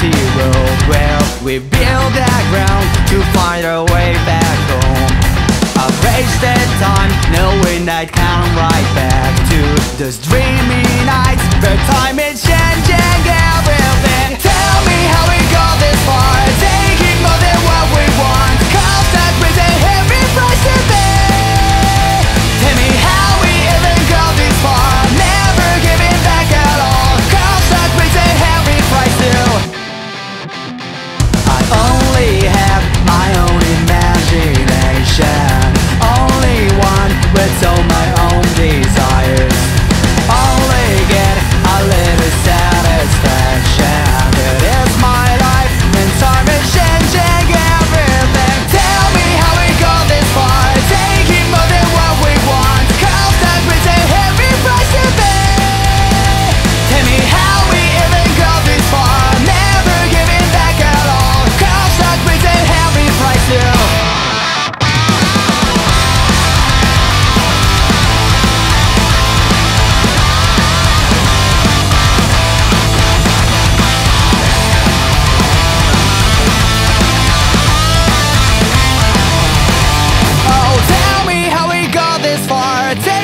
zero Well, we build that ground to find our way back home. I've wasted time knowing I'd come right back to those dreamy nights The time is changing.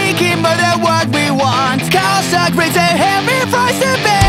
we can murder what we want Call shock rings heavy price to pay.